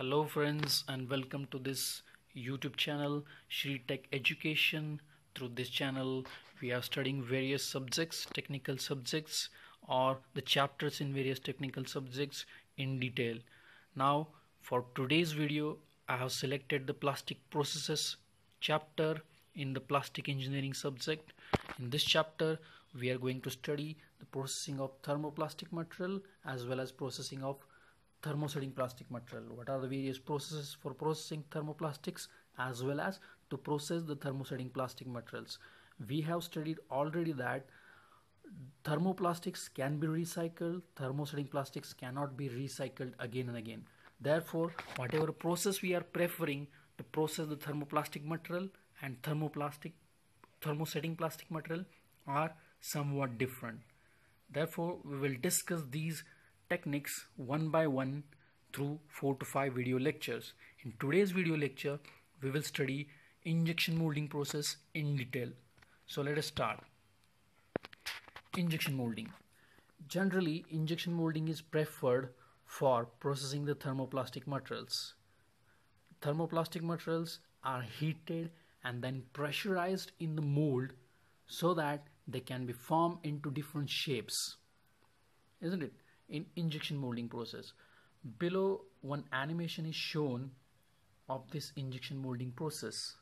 Hello friends and welcome to this YouTube channel Shri Tech Education. Through this channel we are studying various subjects, technical subjects or the chapters in various technical subjects in detail. Now for today's video I have selected the plastic processes chapter in the plastic engineering subject. In this chapter we are going to study the processing of thermoplastic material as well as processing of thermosetting plastic material. What are the various processes for processing thermoplastics as well as to process the thermosetting plastic materials? We have studied already that thermoplastics can be recycled thermosetting plastics cannot be recycled again and again. Therefore whatever process we are preferring to process the thermoplastic material and thermoplastic thermosetting plastic material are somewhat different. Therefore we will discuss these techniques one by one through 4 to 5 video lectures. In today's video lecture, we will study injection molding process in detail. So let us start. Injection molding. Generally, injection molding is preferred for processing the thermoplastic materials. Thermoplastic materials are heated and then pressurized in the mold so that they can be formed into different shapes. Isn't it? In injection molding process. Below one animation is shown of this injection molding process.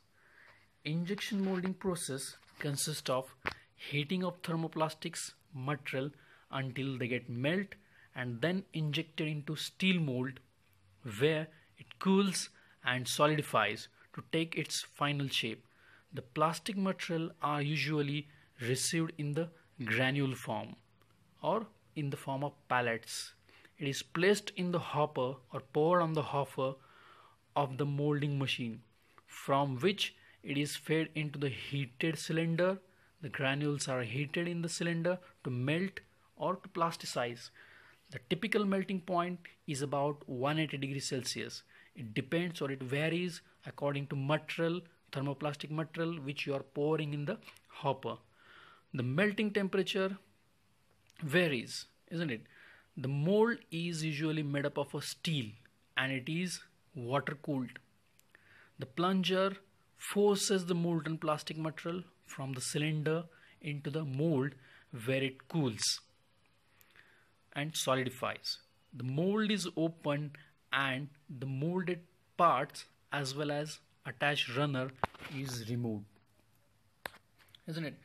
Injection molding process consists of heating of thermoplastics material until they get melt and then injected into steel mold where it cools and solidifies to take its final shape. The plastic material are usually received in the granule form or in the form of pellets. It is placed in the hopper or poured on the hopper of the molding machine from which it is fed into the heated cylinder. The granules are heated in the cylinder to melt or to plasticize. The typical melting point is about 180 degrees Celsius. It depends or it varies according to material, thermoplastic material which you are pouring in the hopper. The melting temperature varies, isn't it? The mold is usually made up of a steel and it is water cooled. The plunger forces the molten plastic material from the cylinder into the mold where it cools and solidifies. The mold is open and the molded parts as well as attached runner is removed. Isn't it?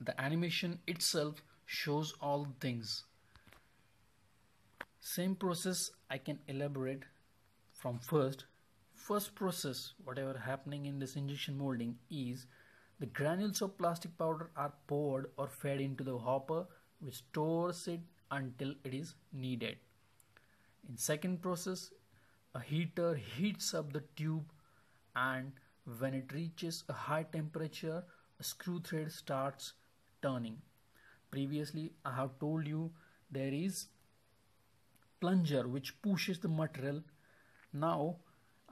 The animation itself shows all things. Same process I can elaborate from first. First process whatever happening in this injection molding is the granules of plastic powder are poured or fed into the hopper which stores it until it is needed. In second process a heater heats up the tube and when it reaches a high temperature a screw thread starts turning previously I have told you there is plunger which pushes the material. Now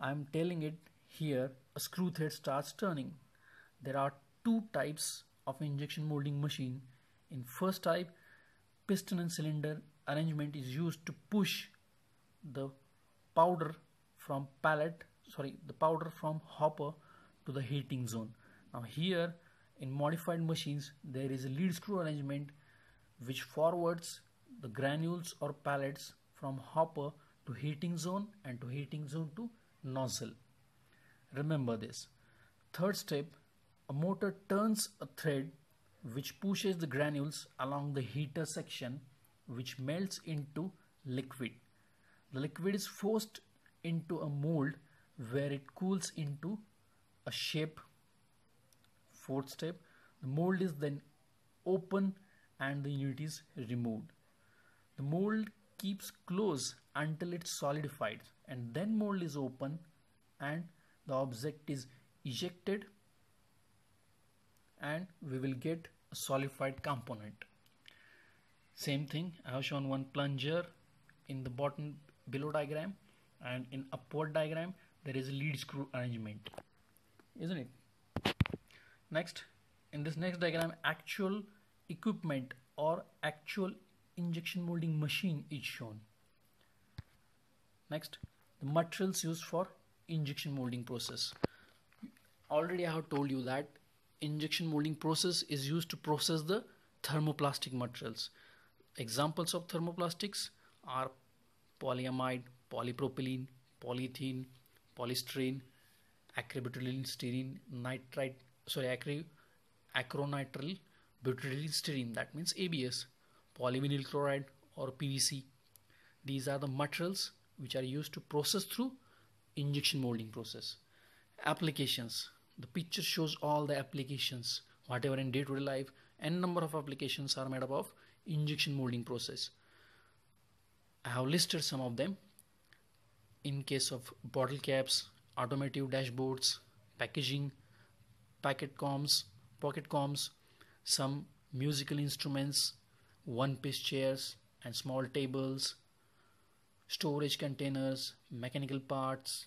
I'm telling it here a screw thread starts turning. There are two types of injection molding machine. In first type piston and cylinder arrangement is used to push the powder from pallet sorry the powder from hopper to the heating zone. Now here in modified machines, there is a lead screw arrangement which forwards the granules or pellets from hopper to heating zone and to heating zone to nozzle. Remember this. Third step, a motor turns a thread which pushes the granules along the heater section which melts into liquid. The liquid is forced into a mold where it cools into a shape Fourth step, the mold is then open and the unit is removed. The mold keeps closed until it's solidified and then mold is open and the object is ejected and we will get a solidified component. Same thing, I have shown one plunger in the bottom below diagram and in upward diagram there is a lead screw arrangement, isn't it? Next in this next diagram actual equipment or actual injection molding machine is shown. Next the materials used for injection molding process. Already i have told you that injection molding process is used to process the thermoplastic materials. Examples of thermoplastics are polyamide polypropylene polyethylene polystyrene acrylbutylene styrene nitrite sorry acry, acrylonitrile butyrylstyrene that means ABS polyvinyl chloride or PVC these are the materials which are used to process through injection molding process. Applications. The picture shows all the applications whatever in day-to-day -day life n number of applications are made up of injection molding process. I have listed some of them. In case of bottle caps automotive dashboards packaging packet combs pocket combs some musical instruments one-piece chairs and small tables storage containers mechanical parts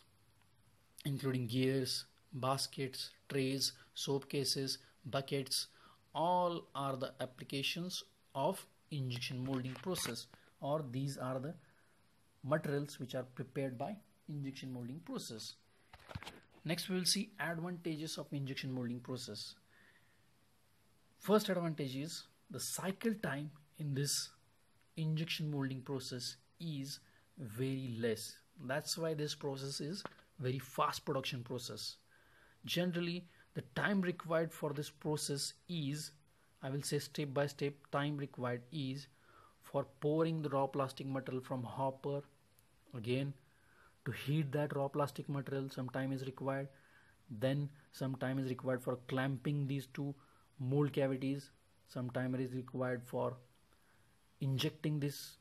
including gears baskets, trays, soap cases, buckets, all are the applications of injection molding process or these are the materials which are prepared by injection molding process. Next we will see advantages of injection molding process. First advantage is the cycle time in this injection molding process is very less. That's why this process is very fast production process generally the time required for this process is I will say step by step time required is for pouring the raw plastic material from hopper again to heat that raw plastic material some time is required. Then some time is required for clamping these two mold cavities. Some time is required for injecting this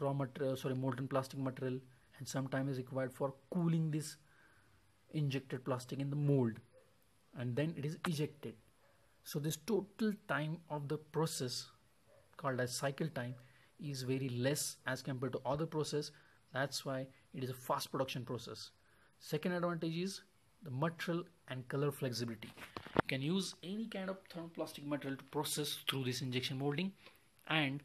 raw material uh, sorry molten plastic material. And some time is required for cooling this injected plastic in the mold. And then it is ejected. So this total time of the process called as cycle time is very less as compared to other process that's why it is a fast production process second advantage is the material and color flexibility you can use any kind of thermoplastic material to process through this injection molding and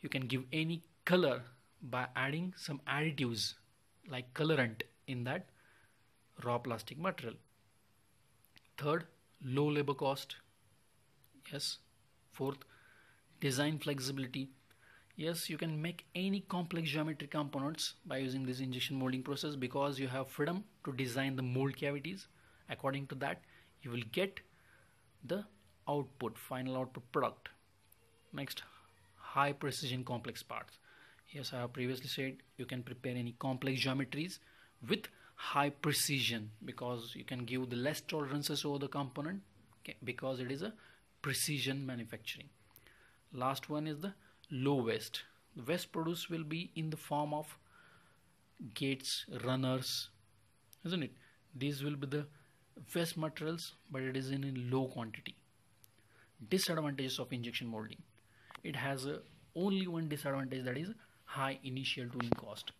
you can give any color by adding some additives like colorant in that raw plastic material. Third, low labor cost. Yes. Fourth, design flexibility. Yes, you can make any complex geometry components by using this injection molding process because you have freedom to design the mold cavities. According to that, you will get the output, final output product. Next, high precision complex parts. Yes, I have previously said you can prepare any complex geometries with high precision because you can give the less tolerances over the component okay, because it is a precision manufacturing last one is the low waste. The waste produce will be in the form of gates runners isn't it? These will be the waste materials but it is in a low quantity. Disadvantages of injection molding. It has a, only one disadvantage that is high initial tooling cost.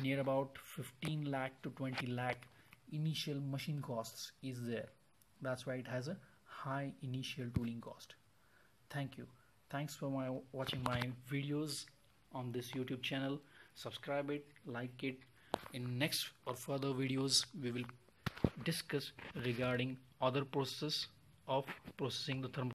Near about 15 lakh to 20 lakh initial machine costs is there. That's why it has a high initial tooling cost. Thank you thanks for my watching my videos on this youtube channel. Subscribe it like it. In next or further videos we will discuss regarding other process of processing the thermal